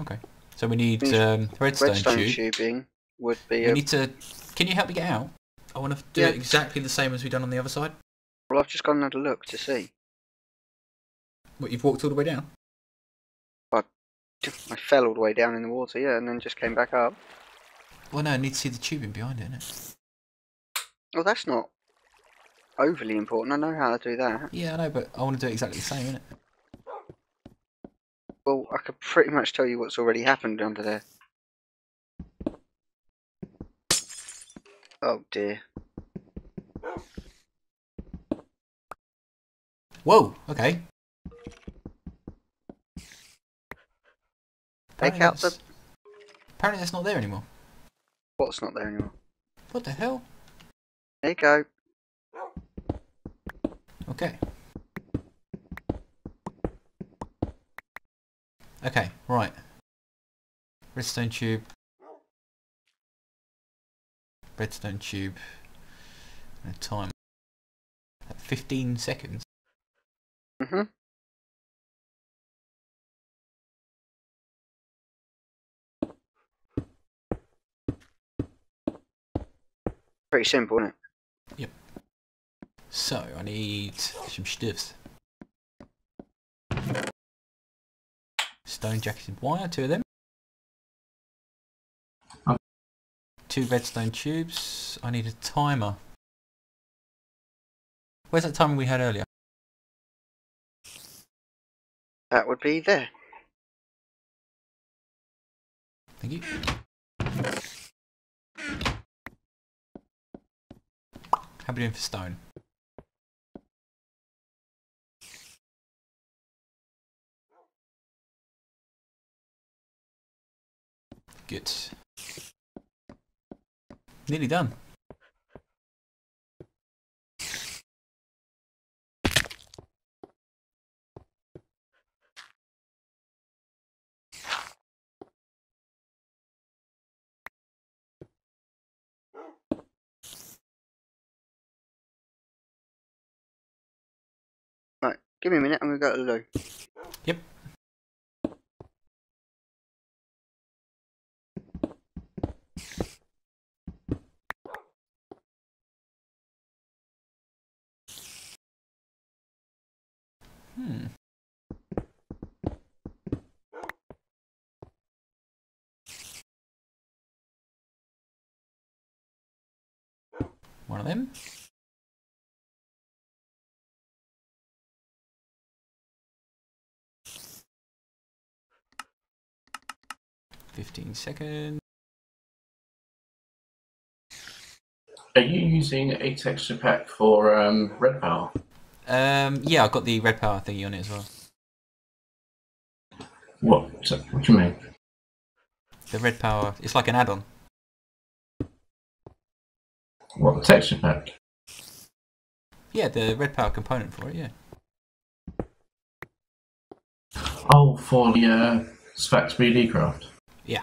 Okay. So we need um, redstone, Redstone tube. tubing would be. We A, need to. Can you help me get out? I want to do Yeah. it exactly the same as we've done on the other side. well, I've just gone and had a look to see. What you've walked all the way down? I fell all the way down in the water, yeah, and then just came back up. Well, no, I need to see the tubing behind it, innit? Well, that's not overly important. I know how to do that. Yeah, I know, but I want to do it exactly the same, innit? Well, I could pretty much tell you what's already happened under there. Oh dear. Whoa. Okay. Take out the. Apparently, that's not there anymore. What's not there anymore? What the hell? There you go. Okay. Okay, right. Redstone tube. Redstone tube. And a time. At 15 seconds. Mhm. Pretty simple, isn't it? Yep. So, I need some stiffs. Stone jacketed wire, two of them. Two redstone tubes. I need a timer. Where's that timer we had earlier? That would be there. Thank you. How are we doing for stone? Good. Nearly done. Right, give me a minute. I'm gonna go to the loo. Yep. Hmm. One of them. Fifteen seconds. Are you using a texture pack for um, Red Power? Um, yeah, I've got the red power thingy on it as well. What? So- What do you mean? The red power, it's like an add-on. What the texture pack? Yeah, the red power component for it. Yeah. Oh, for the uh, Sphax BD craft. Yeah.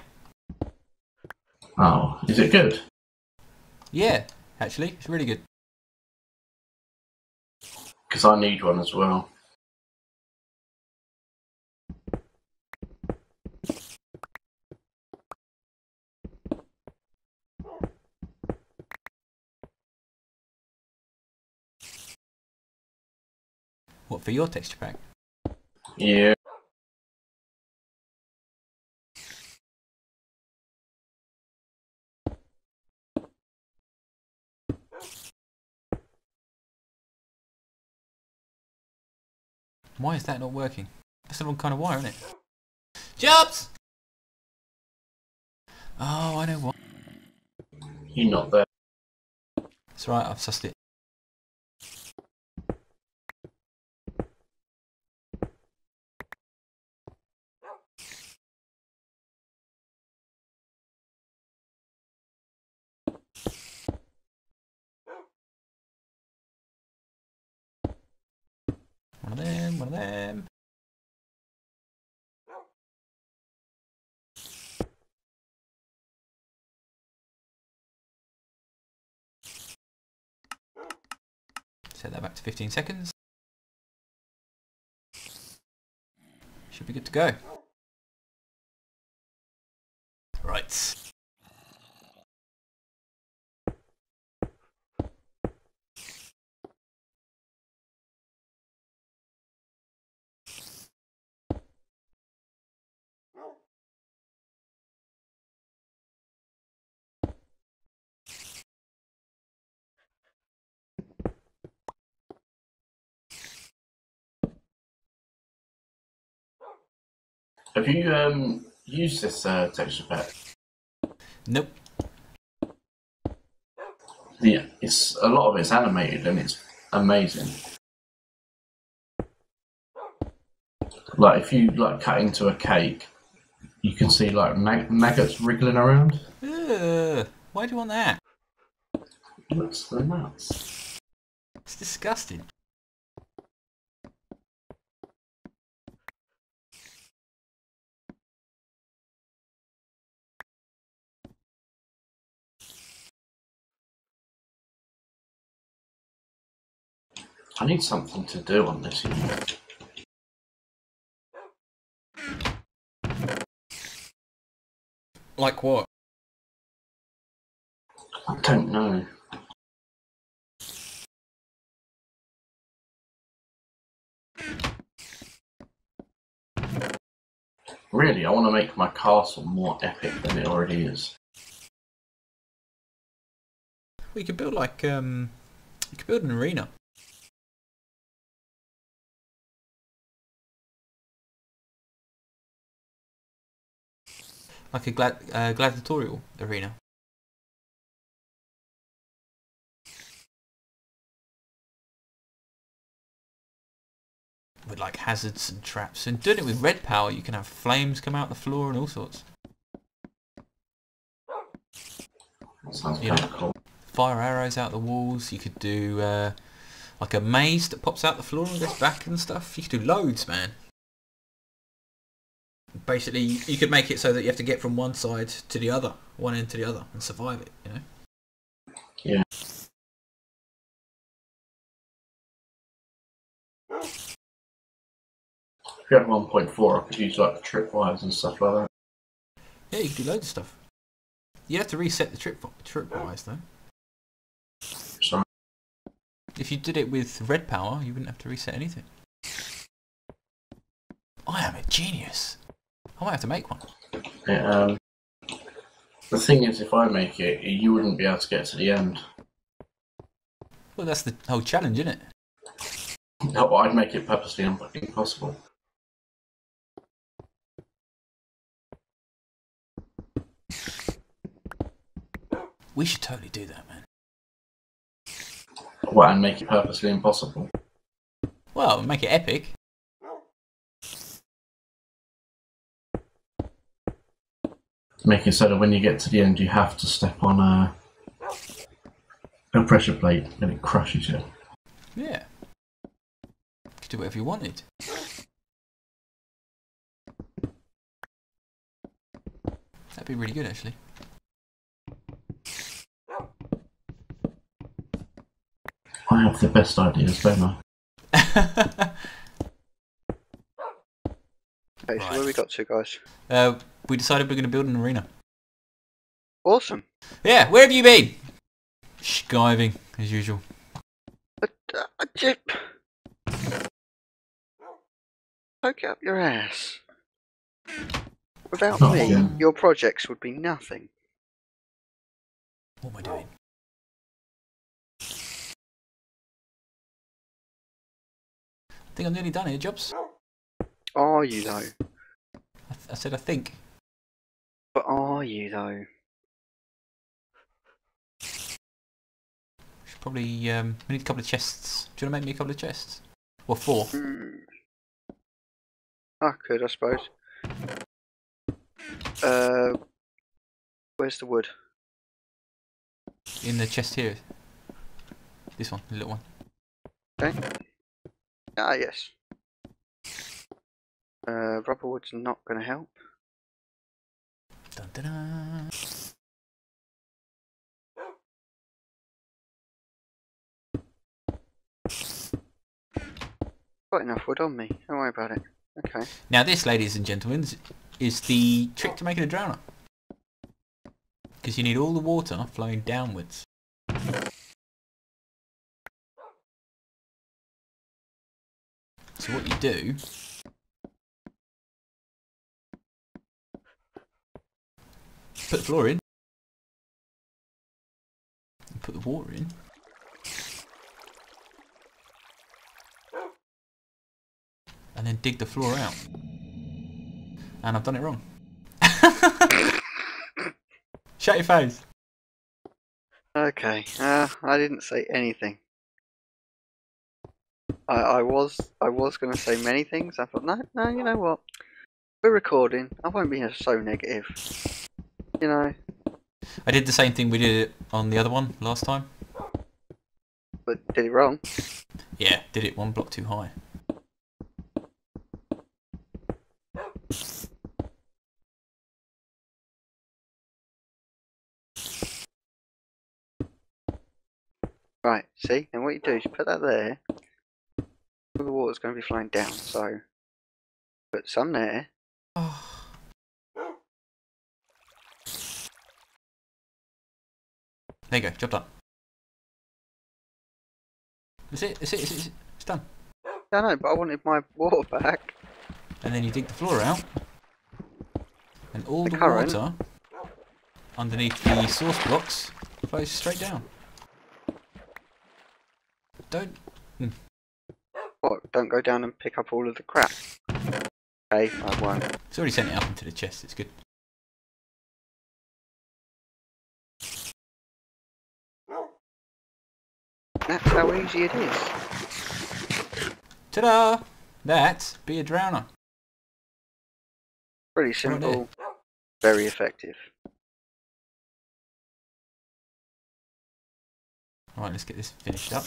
Oh, is it good? Yeah, actually, it's really good. Because I need one as well. What for your texture pack? Yeah. Why is that not working? That's the wrong kind of wire, isn't it? Jobs! Oh, I know what. You're not there. It's right, I've sussed it. One of them. Set that back to 15 seconds. Should be good to go. Right. Have you um, used this uh, texture pack? Nope. Yeah, it's a lot of it's animated and it's amazing. Like if you like cut into a cake, you can see like mag- maggots wriggling around. Ugh, why do you want that? Looks the nuts. It's disgusting. I need something to do on this. Like what? I don't know. Really, I want to make my castle more epic than it already is. We could build like um, you could build an arena. Like a glad uh, gladiatorial arena. With like hazards and traps. And doing it with red power, you can have flames come out the floor and all sorts. Sounds You know. cool. fire arrows out the walls. You could do uh, like a maze that pops out the floor and goes back and stuff. You could do loads, man. Basically, you could make it so that you have to get from one side to the other, one end to the other, and survive it. You know. Yeah. If you had 1.4, I could use like tripwires and stuff like that. Yeah, you could do loads of stuff. You have to reset the trip tripwires though. Sorry. If you did it with red power, you wouldn't have to reset anything. I am a genius. I might have to make one. Yeah, um, the thing is, if I make it, you wouldn't be able to get to the end. Well, that's the whole challenge, isn't it? No, I'd make it purposely impossible. We should totally do that, man. What, and make it purposely impossible? Well, make it epic. Make it so that when you get to the end, you have to step on a, a pressure plate and it crushes you. Yeah. Could do whatever you wanted. That'd be really good, actually. I have the best ideas, don't I? Okay, so where we got to, guys? uh, we decided we're going to build an arena. Awesome. Yeah, where have you been? Skiving, as usual. But, uh, Jip. Poke up your ass. Without Oh, me, yeah. your projects would be nothing. What am I doing? I think I'm nearly done here, Jobs. Are you though? I, th- I said I think. But are you though? Should probably, um, we need a couple of chests. Do you want to make me a couple of chests? Well, four. Hmm. I could, I suppose. Uh, where's the wood? In the chest here. This one, the little one. Okay. Ah, yes. Uh, rubber wood's not going to help. Dun. Got enough wood on me. Don't worry about it. Okay. Now this, ladies and gentlemen, is the trick to making a drowner. Because you need all the water flowing downwards. So what you do... Put the floor in. Put the water in. And then dig the floor out. And I've done it wrong. Shut your face. Okay. Uh, I didn't say anything. I I was I was going to say many things. I thought no no you know what we're recording. I won't be so negative. You know, I did the same thing we did on the other one last time. but did it wrong. Yeah, did it one block too high. Right. See, and what you do is you put that there. All the water's going to be flowing down. So put some there. Oh. There you go, job done. That's it, that's it, that's it, it's done. I know, but I wanted my water back. And then you dig the floor out. And all The the, water underneath the source blocks flows straight down. Don't... Hmm. What? Don't go down and pick up all of the crap. Okay, I won't. It's already sent it up into the chest, it's good. It is. Ta-da! That's be a drowner. Pretty Right simple. Very effective. Alright, let's get this finished up.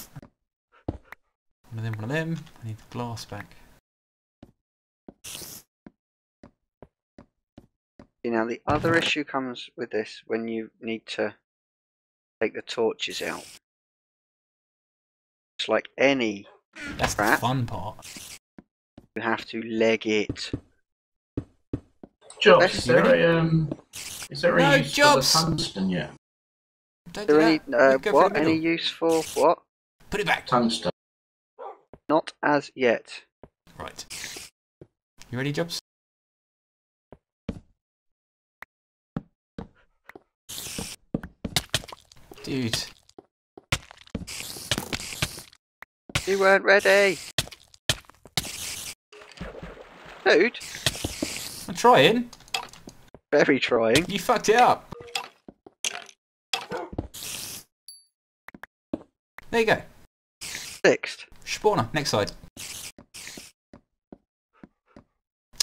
One of them, one of them. I need the glass back. You know, the other issue comes with this when you need to take the torches out. It's like any, That's the Crap. fun part. you have to leg it. Jobs, Let's- is there a um, is there No, a use Jobs! for the tungsten yet? Don't Is there do any, that. uh, what? the Any middle. use for what? Put it back. Tungsten. Not as yet. Right. You ready, Jobs? Dude. You weren't ready! Dude, I'm trying. very trying. You fucked it up. There you go. Fixed. Spawner, next side.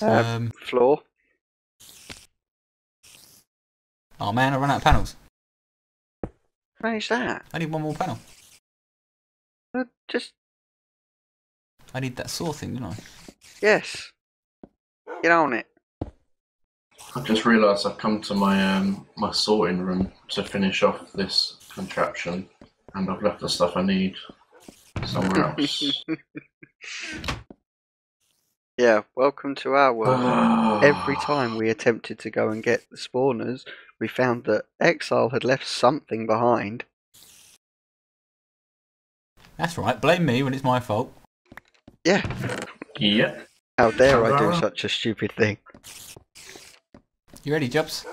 Um, Um, floor. oh man, I ran out of panels. Manage that. I need one more panel. Uh, just, I need that saw thing, don't I? yes. Get on it. I've just realised I've come to my um, my sorting room to finish off this contraption, and I've left the stuff I need somewhere else. Yeah, welcome to our world. Every time we attempted to go and get the spawners, we found that Exile had left something behind. That's right. Blame me when it's my fault. Yeah, Yep. how dare I do such a stupid thing? You ready, Jobs?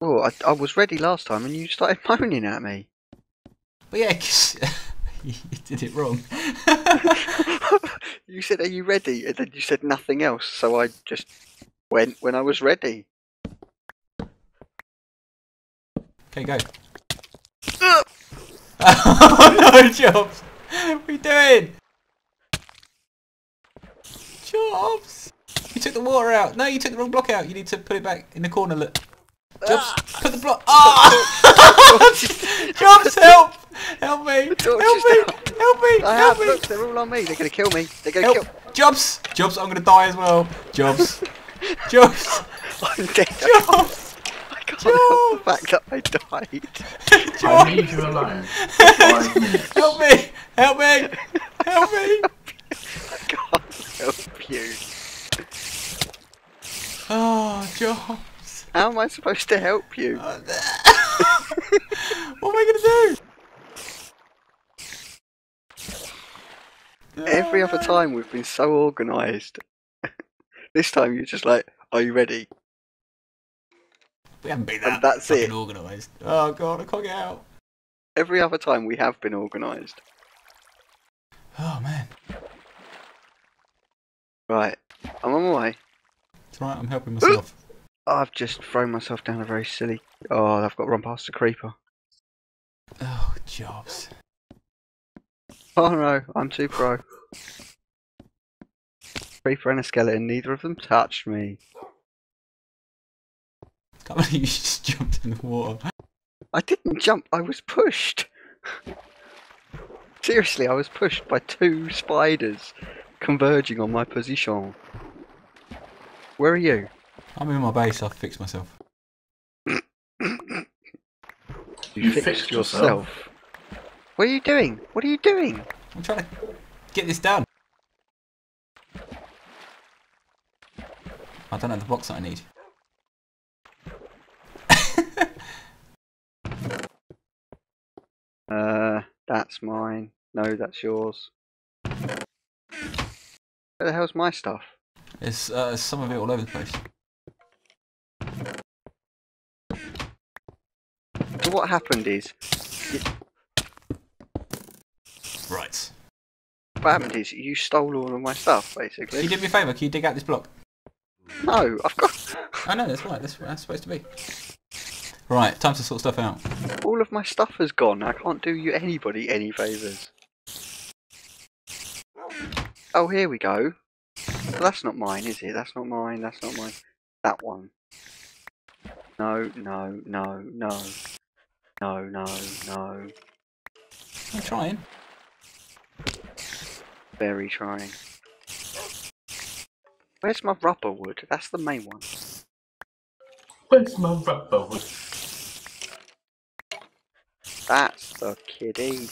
Oh, I, I was ready last time and you started moaning at me. But yeah, 'cause you did it wrong. you said, Are you ready? And then you said nothing else, so I just went when I was ready. okay, go. oh no, Jobs! What are you doing? Jobs! You took the water out. No, you took the wrong block out. You need to put it back in the corner. Look. Jobs, put the block. Ah! Jobs, help! Help me! Help me! is Help me! I Help have, me! look, they're all on me. They're going to kill me. They're going to Help! kill Jobs! Jobs, I'm gonna die as well. Jobs! Jobs! I'm dead. Jobs! I can't help the fact that I died. I Jobs! leave you alone for five minutes. Help me! Help me! Help me! I can't help you. Oh, Jobs! How am I supposed to help you? what am I gonna do? Every other time we've been so organised. this time you're just like, are you ready? We haven't been And that that's fucking it. organised. Oh god, I can't get out. Every other time we have been organised. Oh man. Right, I'm on my way. It's right, I'm helping myself. I've just thrown myself down a very silly. Oh, I've got to run past the creeper. oh, jobs. Oh no, I'm too pro. Creeper and a skeleton, neither of them touched me. Can't believe you just jumped in the water. I didn't jump, I was pushed. Seriously, I was pushed by two spiders converging on my position. Where are you? I'm in my base, I've fixed myself. You, You fixed, fixed yourself. yourself. What are you doing? What are you doing? I'm trying to get this done. I don't have the box that I need. Uh, that's mine. No, that's yours. Where the hell's my stuff? It's uh, some of it all over the place. So what happened is, Right. what happened is you stole all of my stuff, basically. Can you do me a favour? Can you dig out this block? No, I've got I know, that's right. That's what that's supposed to be. Right, time to sort stuff out. all of my stuff has gone. I can't do you anybody any favors. Oh, here we go. Well, that's not mine, is it? That's not mine. That's not mine. That one. No, no, no, no, no, no, no. I'm trying. Very trying. Where's my rubber wood? That's the main one. Where's my rubber? wood? That's the kiddie.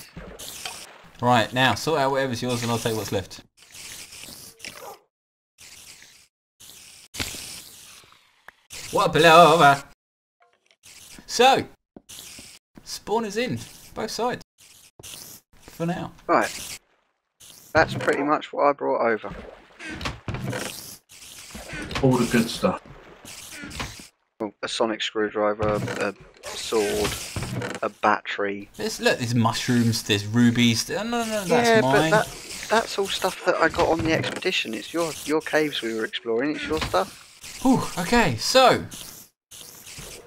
Right, now, sort out whatever's yours and I'll take what's left. What a blowover! So, spawn is in, both sides. For now. Right. That's pretty much what I brought over. All the good stuff. Well, a sonic screwdriver, a sword, a battery. There's, look, there's mushrooms, there's rubies. No, no, no, that's yeah, mine. but that that's all stuff that I got on the expedition. It's your your caves we were exploring. It's your stuff. Whew, okay, so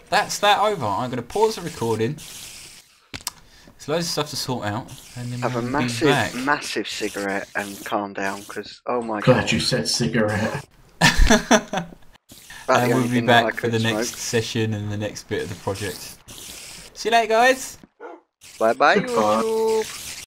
that's that over. I'm going to pause the recording. There's loads of stuff to sort out, and then Have a we'll be massive, back. massive cigarette and calm down, because oh my god. Glad god, you said cigarette. that's the and we'll be thing that I back for the could next session and the next bit of the project. See you later, guys. Bye bye, Goodbye. YouTube.